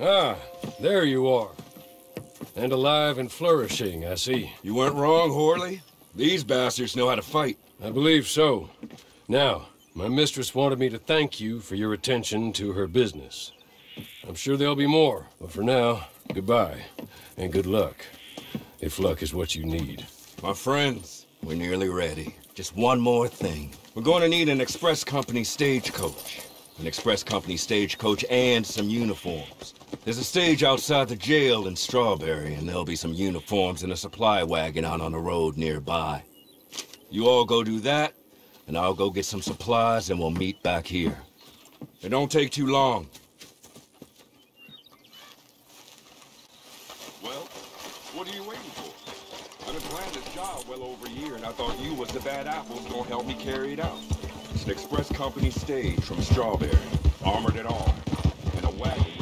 Ah, there you are. And alive and flourishing, I see. You weren't wrong, Horley. These bastards know how to fight. I believe so. Now, my mistress wanted me to thank you for your attention to her business. I'm sure there'll be more, but for now, goodbye, and good luck. If luck is what you need. My friends, we're nearly ready. Just one more thing. We're going to need an express company stagecoach. An express company stagecoach and some uniforms. There's a stage outside the jail in Strawberry, and there'll be some uniforms and a supply wagon out on the road nearby. You all go do that, and I'll go get some supplies, and we'll meet back here. It don't take too long. Well, what are you waiting for? I've been planning this job well over a year, and I thought you was the bad apple gonna help me carry it out. An express company stage from Strawberry, armored at all, and a wagon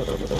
Вот это.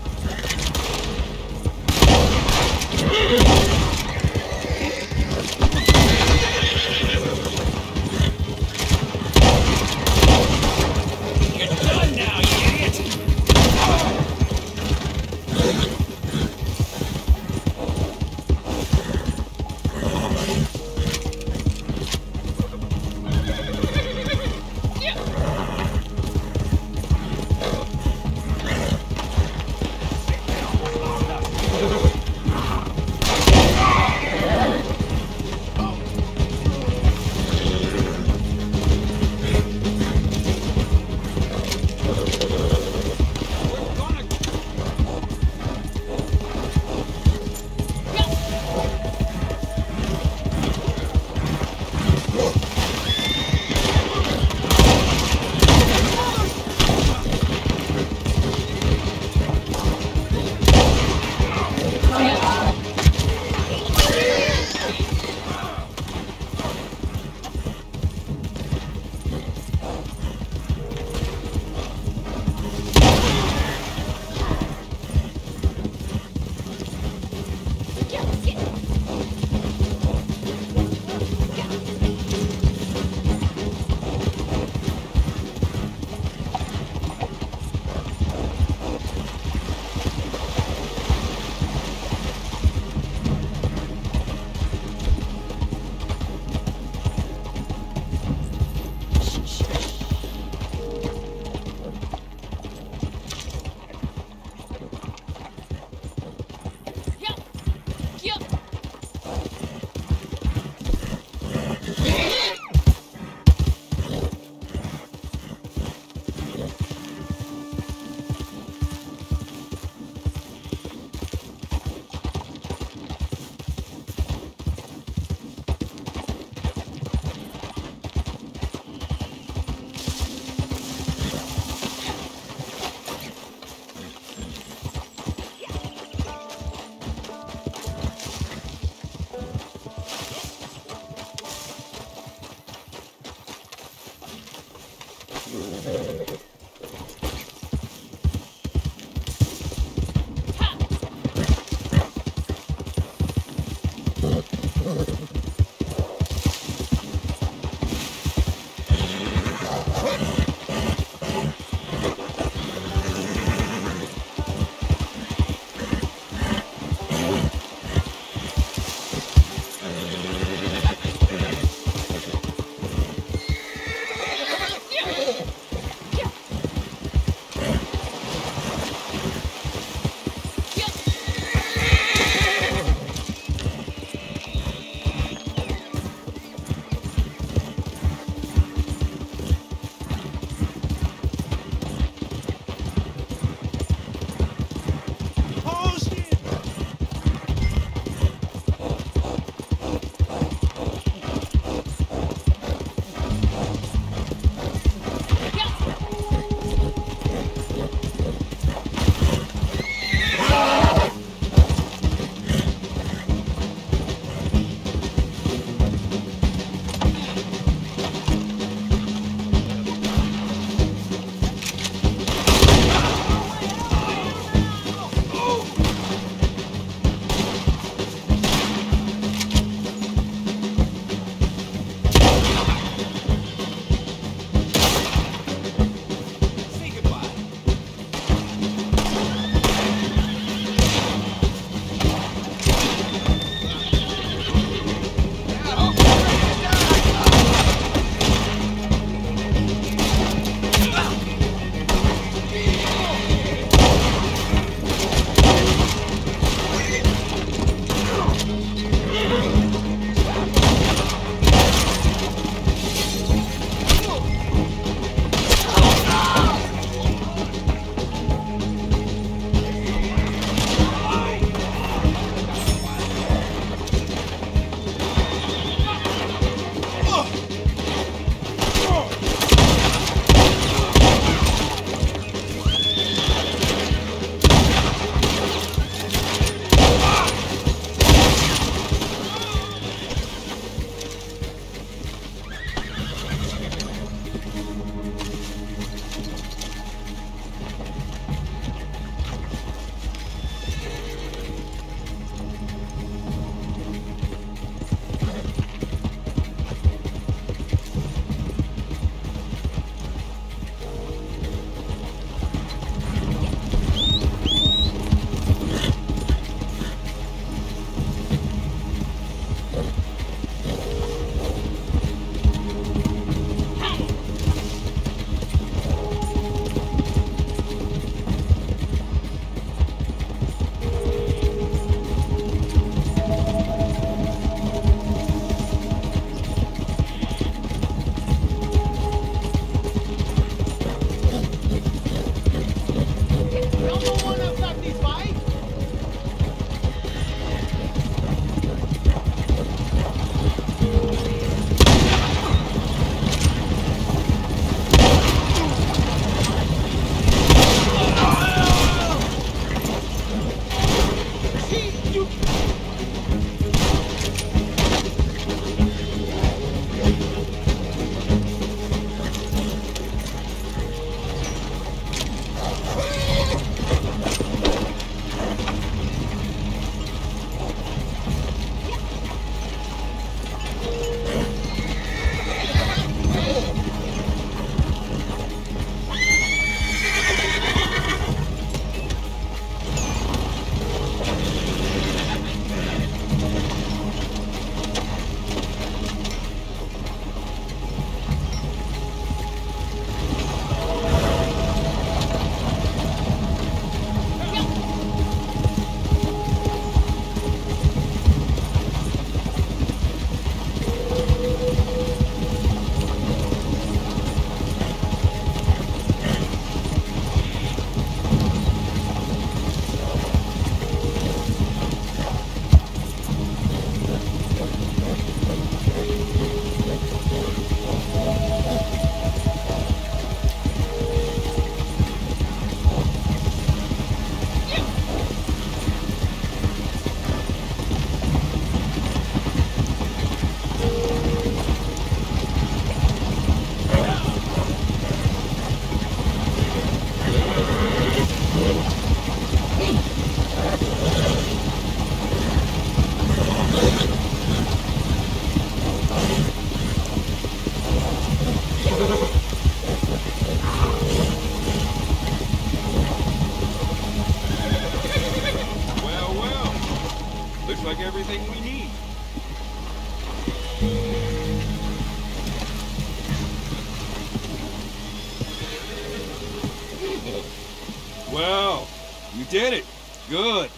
did it. Good.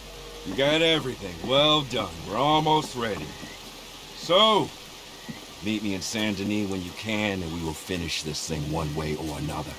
You got everything. Well done. We're almost ready. So, meet me in Saint Denis when you can, and we will finish this thing one way or another.